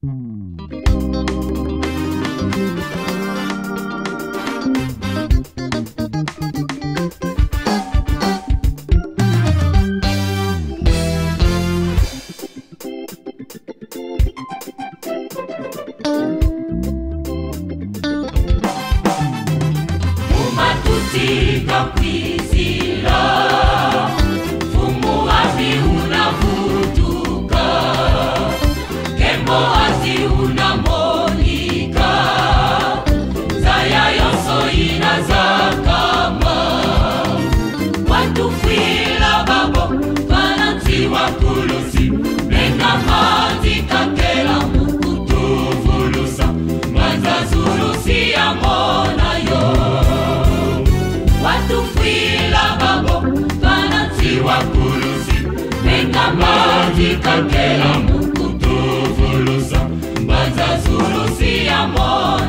Uma coziga ao batufwila babo banantiwa kulusi mena matikatela mukutuvulusa mwanzazulusi ya mona yo watufwila babo banantiwa kulusi mena matikatela mukutuvulusa mwanzazulusi ya mona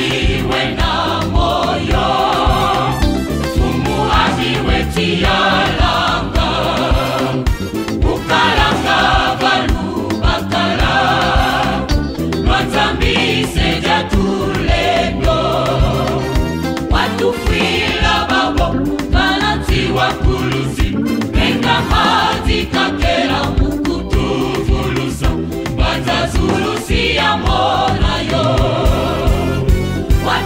usiwe na moyo sumu aziwetia langa ukalanga balubakala lwanzambise jatulendo watufwila babo balanziwa kulusi penga mazikakela mukutuvulusa banza zulusi ya mona yo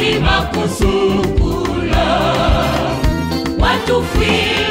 lazima kusukula watu